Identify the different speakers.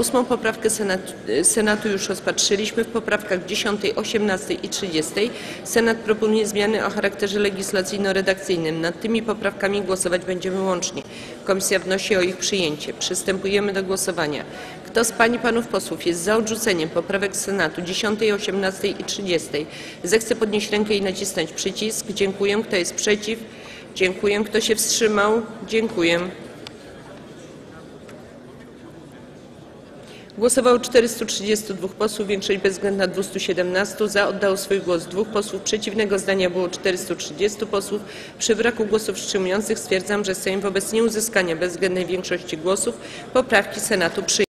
Speaker 1: Ósmą poprawkę Senatu, Senatu już rozpatrzyliśmy. W poprawkach 10, 18 i 30 Senat proponuje zmiany o charakterze legislacyjno-redakcyjnym. Nad tymi poprawkami głosować będziemy łącznie. Komisja wnosi o ich przyjęcie. Przystępujemy do głosowania. Kto z Pań i Panów posłów jest za odrzuceniem poprawek Senatu 10, 18 i 30, zechce podnieść rękę i nacisnąć przycisk. Dziękuję. Kto jest przeciw? Dziękuję. Kto się wstrzymał? Dziękuję. Głosowało 432 posłów, większość bezwzględna 217. Za oddało swój głos dwóch posłów. Przeciwnego zdania było 430 posłów. Przy braku głosów wstrzymujących stwierdzam, że Sejm wobec nieuzyskania bezwzględnej większości głosów poprawki Senatu przyjął.